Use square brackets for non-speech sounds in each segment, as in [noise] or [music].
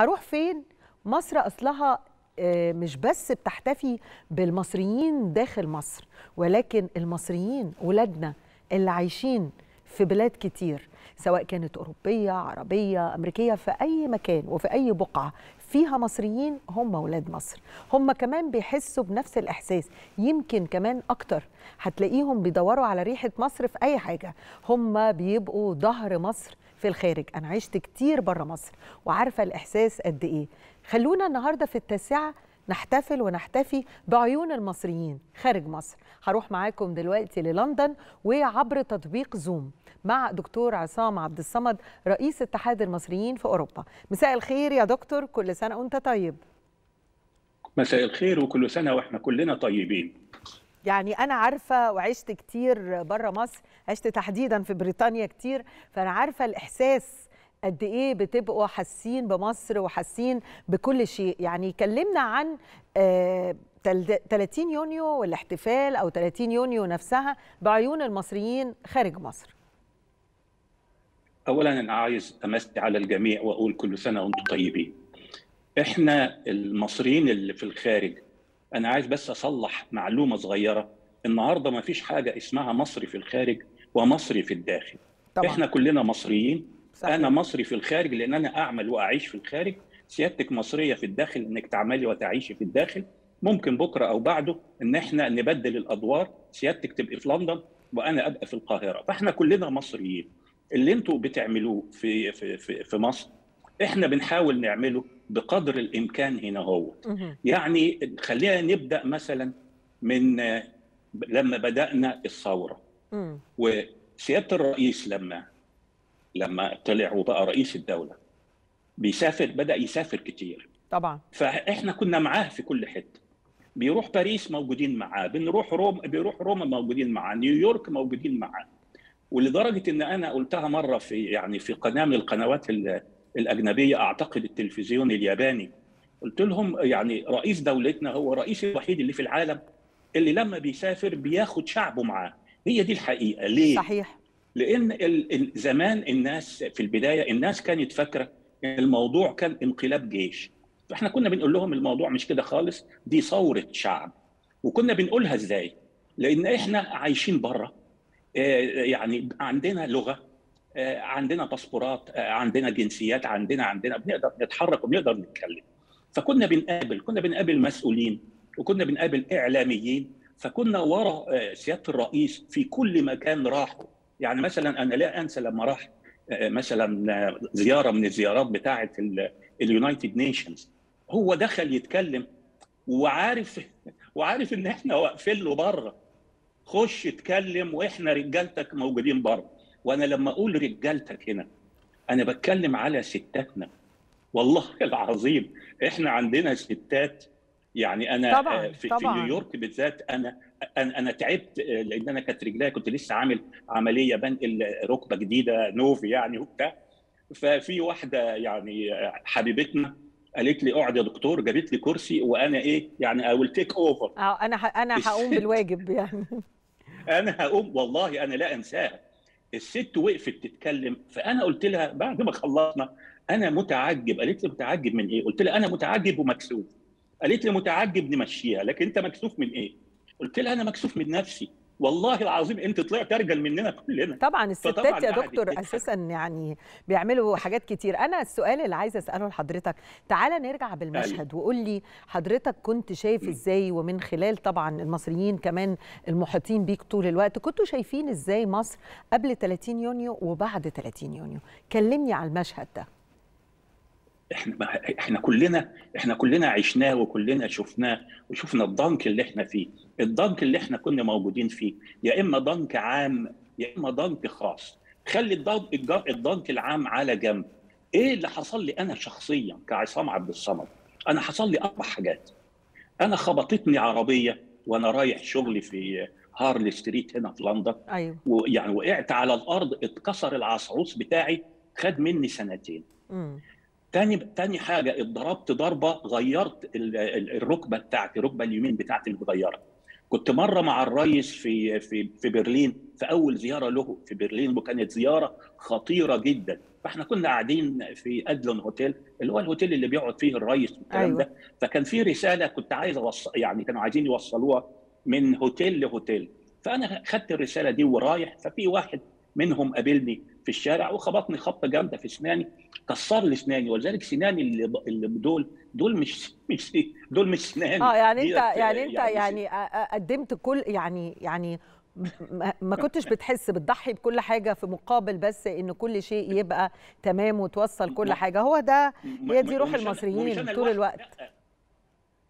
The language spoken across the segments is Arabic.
هروح فين؟ مصر أصلها آه، مش بس بتحتفي بالمصريين داخل مصر ولكن المصريين ولادنا اللي عايشين في بلاد كتير سواء كانت أوروبية عربية أمريكية في أي مكان وفي أي بقعة فيها مصريين هم ولاد مصر. هم كمان بيحسوا بنفس الإحساس يمكن كمان أكتر. هتلاقيهم بيدوروا على ريحة مصر في أي حاجة. هم بيبقوا ظهر مصر في الخارج. أنا عشت كتير بره مصر وعارفة الإحساس قد إيه. خلونا النهاردة في التاسعة نحتفل ونحتفي بعيون المصريين خارج مصر. هروح معاكم دلوقتي للندن وعبر تطبيق زوم مع دكتور عصام عبد الصمد رئيس اتحاد المصريين في أوروبا. مساء الخير يا دكتور كل سنة وأنت طيب. مساء الخير وكل سنة وإحنا كلنا طيبين. يعني أنا عارفة وعشت كتير بره مصر عشت تحديدا في بريطانيا كتير فأنا عارفة الإحساس قد إيه بتبقوا حاسين بمصر وحاسين بكل شيء. يعني كلمنا عن آه، تل- 30 يونيو والاحتفال أو 30 يونيو نفسها بعيون المصريين خارج مصر. أولا أنا عايز أمسي على الجميع وأقول كل سنة وأنتم طيبين. إحنا المصريين اللي في الخارج أنا عايز بس أصلح معلومة صغيرة. النهاردة ما فيش حاجة اسمها مصري في الخارج ومصري في الداخل. طبعا. إحنا كلنا مصريين صحيح. أنا مصري في الخارج لأن أنا أعمل وأعيش في الخارج سيادتك مصرية في الداخل إنك تعملي وتعيشي في الداخل ممكن بكرة أو بعده إن إحنا نبدل الأدوار سيادتك تبقي في لندن وأنا أبقى في القاهرة فإحنا كلنا مصريين اللي أنتوا بتعملوه في في في, في مصر إحنا بنحاول نعمله بقدر الإمكان هنا هو. يعني خلينا نبدأ مثلا من لما بدأنا الثورة. وسيادة الرئيس لما لما طلع وبقى رئيس الدولة بيسافر بدأ يسافر كتير. طبعا. فإحنا كنا معاه في كل حتة. بيروح باريس موجودين معاه بنروح روم بيروح روما موجودين معاه نيويورك موجودين معاه. ولدرجة إن أنا قلتها مرة في يعني في قناة من القنوات ال- الأجنبية أعتقد التلفزيون الياباني. قلت لهم يعني رئيس دولتنا هو الرئيس الوحيد اللي في العالم اللي لما بيسافر بياخد شعبه معاه. هي دي الحقيقة. ليه؟ صحيح. لأن زمان الناس في البداية الناس كانت فاكرة الموضوع كان انقلاب جيش. فإحنا كنا بنقول لهم الموضوع مش كده خالص دي ثورة شعب. وكنا بنقولها إزاي؟ لأن إحنا عايشين بره يعني عندنا لغة آه، عندنا باسبورات آه، عندنا جنسيات عندنا عندنا بنقدر نتحرك وبنقدر نتكلم. فكنا بنقابل كنا بنقابل مسؤولين وكنا بنقابل إعلاميين. فكنا ورا آه، سيادة الرئيس في كل مكان راحوا. يعني مثلا أنا لا أنسى لما راح آه، مثلا آه، زيارة من الزيارات بتاعه ال United Nations هو دخل يتكلم وعارف وعارف إن إحنا واقفين له بره. خش اتكلم وإحنا رجالتك موجودين بره. وأنا لما أقول رجالتك هنا أنا بتكلم على ستاتنا. والله العظيم إحنا عندنا ستات يعني أنا طبعاً، آه، في, في طبعاً. نيويورك بالذات أنا أنا أنا تعبت آه، لأن أنا كانت رجليا كنت لسه عامل عملية بنقل ركبة جديدة نوفي يعني وبتاع. ففي واحدة يعني آه، حبيبتنا قالت لي اقعد يا دكتور جابت لي كرسي وأنا إيه يعني I will take over آه أنا ه- أنا هقوم. بالواجب يعني. [laughs] أنا هقوم والله أنا لا أنساها. الست وقفت تتكلم فأنا قلت لها بعد ما خلصنا أنا متعجب قالت لي متعجب من إيه؟ قلت لها أنا متعجب ومكسوف. قالت لي متعجب نمشيها لكن أنت مكسوف من إيه؟ قلت لها أنا مكسوف من نفسي. والله العظيم أنت طلعت أرجل مننا كلنا. طبعا الستات يا دكتور. أساسا يعني بيعملوا حاجات كتير. أنا السؤال اللي عايزة أسأله لحضرتك تعالى نرجع بالمشهد وقول لي حضرتك كنت شايف. إزاي؟ ومن خلال طبعا المصريين كمان المحيطين بيك طول الوقت كنتوا شايفين إزاي مصر قبل 30 يونيو وبعد 30 يونيو؟ كلمني على المشهد ده. إحنا ما- إحنا كلنا إحنا كلنا عشناه وكلنا شفناه وشفنا الضنك اللي إحنا فيه. الضنك اللي إحنا كنا موجودين فيه. يا إما ضنك عام يا إما ضنك خاص. خلي الضنك الضنك العام على جنب. إيه اللي حصل لي أنا شخصيا كعصام عبد الصمد؟ أنا حصل لي أربع حاجات. أنا خبطتني عربية وأنا رايح شغلي في Harley Street هنا في لندن. أيوه. ويعني وقعت على الأرض اتكسر العصعوص بتاعي خد مني سنتين. امم تاني تاني حاجة اتضربت ضربة غيرت ال- ال- الركبة بتاعتي الركبه اليمين بتاعتي اتغيرت كنت مرة مع الرئيس في في في برلين في أول زيارة له في برلين وكانت زيارة خطيرة جدا. فإحنا كنا قاعدين في Adlon Hotel اللي هو الهوتيل اللي بيقعد فيه الرئيس والكلام أيوة. ده فكان في رسالة كنت عايز اوصل يعني كانوا عايزين يوصلوها من هوتيل لهوتيل. فأنا خدت الرسالة دي ورايح ففي واحد منهم قابلني الشارع وخبطني خبطة جامدة في اسناني كسر لي اسناني. ولذلك سناني اللي اللي دول دول مش مش دول مش سناني. آه يعني أنت ديت يعني أنت يعني يعني قدمت كل يعني يعني ما- كنتش بتحس بتضحي بكل حاجة في مقابل بس إن كل شيء يبقى تمام وتوصل كل حاجة. هو ده هي دي روح المصريين طول الوقت.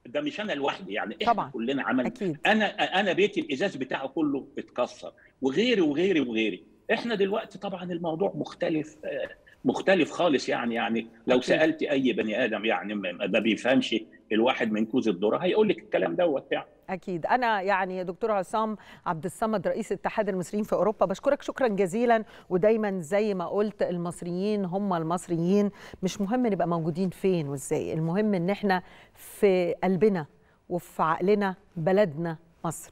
ده مش أنا لوحدي. يعني إحنا طبعاً. كلنا عملنا أنا أنا بيتي الإزاز بتاعه كله اتكسر. وغيري وغيري وغيري. إحنا دلوقتي طبعا الموضوع مختلف آه، مختلف خالص يعني يعني لو. سألت أي بني آدم يعني ما ما بيفهمش الواحد من كوز الذرة هيقول لك الكلام دوت يعني. أكيد. أنا يعني دكتور عصام عبد الصمد رئيس اتحاد المصريين في أوروبا بشكرك شكرا جزيلا ودايما زي ما قلت المصريين هم المصريين مش مهم نبقى موجودين فين وإزاي المهم إن إحنا في قلبنا وفي عقلنا بلدنا مصر.